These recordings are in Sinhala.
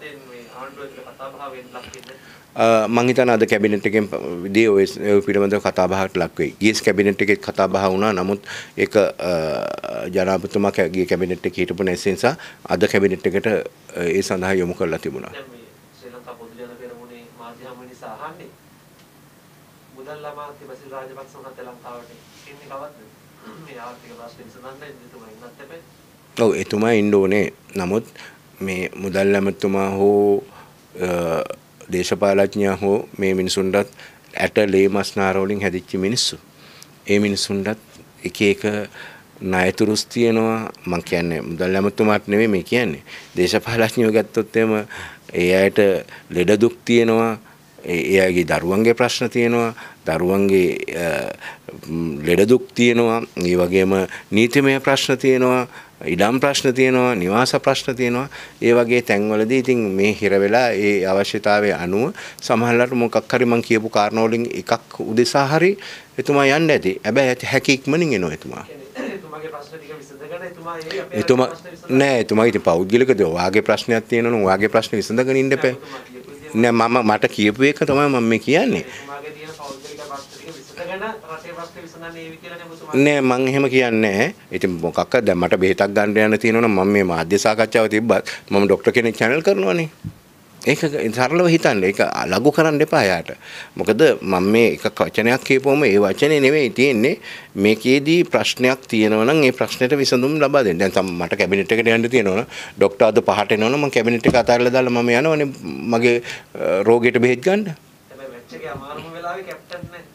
සම්බන්ධයෙන් මේ ආණ්ඩුවට කතා බහ වෙන්න ලක් වෙන්නේ? මං හිතන අද කැබිනට් එකෙන් දී ඔය පිළිබඳව කතා බහකට ලක් වෙයි. ගියස් කැබිනට් එකේ කතා බහ වුණා. නමුත් ඒක ජනාධිපතිතුමා ගිය කැබිනට් එකේ හිටපු නැති නිසා අද කැබිනට් එකට ඒ සඳහා යොමු කරලා තිබුණා. දැන් මේ ශ්‍රී ලංකා පොදු ජන පෙරමුණේ මාධ්‍ය හමු නිසා අහන්නේ මුදල් අමාත්‍ය බසිල් රාජපක්ෂ මහත්තයා ලංකාවට එන්නේ කවද්ද? මේ ආර්ථික ප්‍රශ්න විසඳන්න එතුමා ඉන්නත් එපේ. ඔව් එතුමා ඉන්න ඕනේ. නමුත් මේ මුදල් ඇමතුමා හෝ දේශපාලඥයා හෝ මේ මිනිසුන්ටත් ඇට ලේ මස් නාර වලින් හැදිච්ච මිනිස්සු. ඒ මිනිසුන්ටත් එක එක ණයතුරුස් තියෙනවා. මං කියන්නේ මුදල් ඇමතුමාට නෙමෙයි මේ කියන්නේ. දේශපාලඥයෝ ගත්තොත් එම ඒ අයට ලෙඩ දුක් තියෙනවා. ඒ අයගේ දරුවන්ගේ ප්‍රශ්න තියෙනවා. දරුවන්ගේ ලෙඩ දුක් තියෙනවා. ඒ වගේම නීතිමය ප්‍රශ්න තියෙනවා. ඉඩම් ප්‍රශ්න තියෙනවා නිවාස ප්‍රශ්න තියෙනවා ඒ වගේ තැන්වලදී ඉතින් මේ හිර වෙලා ඒ අවශ්‍යතාවය අනුව සමහරවිට මොකක් හරි මම කියපු කාරණා වලින් එකක් උදෙසා හරි එතුමා යන්න ඇති. හැබැයි හැකි ඉක්මනින් එනවා එතුමා. එතුමා නෑ එතුමා ඉතින් පෞද්ගලිකද ඔයාගේ ප්‍රශ්නයක් තියෙනවා නම් ඔයාගේ ප්‍රශ්න විසඳගෙන ඉන්න එපා. නෑ මම මට කියපු එක තමයි මම මේ කියන්නේ. නෑ මං එහෙම කියන්නේ නැහැ. ඉතින් මොකක්ද දැන් මට බෙහෙතක් ගන්න යන්න තියෙනවනම් මම මේ මාධ්‍ය සාකච්ඡාව තිබ්බත් මම ડોක්ටර් කෙනෙක් channel කරනවනේ. ඒක සරලව හිතන්න ඒක ලඝු කරන්න එපා යාට. මොකද මම මේ එක වචනයක් කියපුවම ඒ වචනේ නෙවෙයි තියෙන්නේ මේකේදී ප්‍රශ්නයක් තියෙනවා නම් ඒ ප්‍රශ්නෙට විසඳුම් ලබා දෙන්න. දැන් මට කැබිනට් එකට යන්න තියෙනවා ඩොක්ටර් අද පහට එනවනම් මම කැබිනට් එක අතහැරලා දාලා මම යනවනේ මගේ රෝගයට බෙහෙත් ගන්න. හැබැයි මැච් එකේ අමාරුම වෙලාවේ කැප්ටන් නැහැ.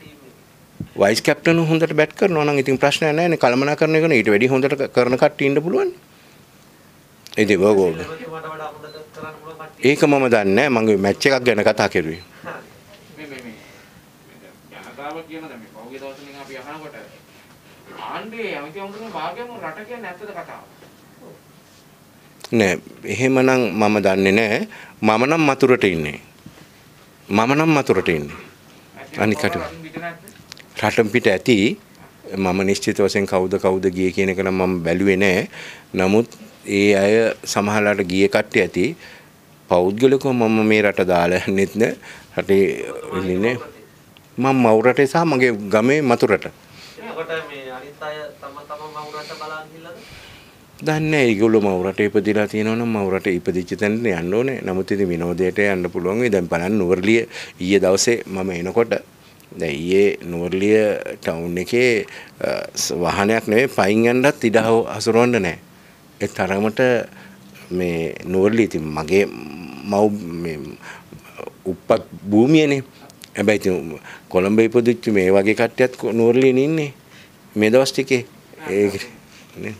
වයිස් කැප්ටන් හොඳට බැට් කරනවා නම් ඉතින් ප්‍රශ්නයක් නැහැ නේ කළමනාකරණය කරන ඊට වැඩි හොඳට කරන කට්ටිය ඉන්න පුළුවන්. ඉතින් වගෝග. ඒක මම දන්නේ මගේ මැච් එකක් ගැන කතා කරුවේ. මේ මේ මේ ජනතාව කියන දැන් මේ පහුගිය දවස්වලින් අපි අහනකොට ආණ්ඩුවේ ඇමති අමුතුම භාගයම රට කියන්නේ ඇත්තද කතාව? නෑ එහෙමනම් මම දන්නේ නෑ මම නම් මතුරට ඉන්නේ. මම නම් මතුරට ඉන්නේ. අනිකට රටම් පිට ඇති මම නිශ්චිත වශයෙන් කවුද කවුද ගියේ කියන එක නම් මම බැලුවේ නෑ. නමුත් ඒ අය සමහරලාට ගියේ කට්ටිය ඇති පෞද්ගලිකව මම මේ රට දාලා යන්නෙත් නෑ රටේ ඉන්නේ මම මව් රටේ සහ මගේ ගමේ මතු රට. එතකොට මේ අනිත් අය තම තම මව් රට බලන් ගිහලාද? දන්නේ ඒගොල්ලෝ මව් රටේ ඉපදිලා තියෙනවා නම් මව් රටේ ඉපදිච්ච තැනට යන්න ඕනේ. නමුත් ඉතින් විනෝදයට යන්න පුළුවන් වෙයි. දැන් බලන්න නුවරලිය ඊයේ දවසේ මම එනකොට දැන් ඊයේ නුවරලිය ටවුන් එකේ වාහනයක් නෙවෙයි පයින් යන්නත් ඉඩ හසුරවන්න නැහැ. ඒ තරමට මේ නුවරලි ඉතින් මගේ මව් මේ උප්පත් භූමියනේ. හැබැයි ඉතින් කොළඹ ඉපදිච්ච මේ වගේ කට්ටියත් නුවරලියේ ඉන්නේ. මේ දවස් ටිකේ. ඒක නේ